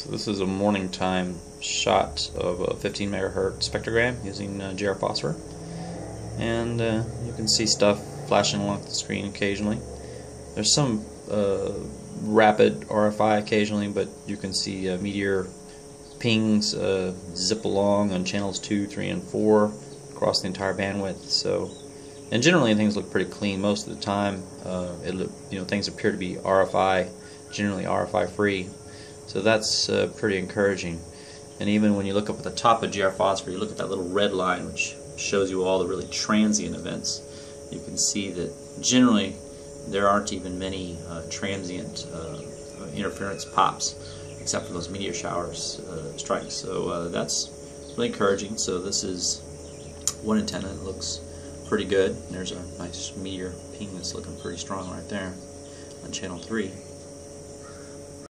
So this is a morning time shot of a 15 megahertz spectrogram using uh, gr-fosphor. And uh, you can see stuff flashing along the screen occasionally. There's some uh, rapid RFI occasionally, but you can see uh, meteor pings uh, zip along on channels 2, 3, and 4 across the entire bandwidth. So, and generally things look pretty clean most of the time. Uh, it you know things appear to be RFI, generally RFI free. So that's uh, pretty encouraging. And even when you look up at the top of gr-fosphor, you look at that little red line which shows you all the really transient events. You can see that generally there aren't even many uh, transient uh, interference pops except for those meteor showers uh, strikes. So uh, that's really encouraging. So this is one antenna. Looks pretty good. There's a nice meteor ping that's looking pretty strong right there on channel 3.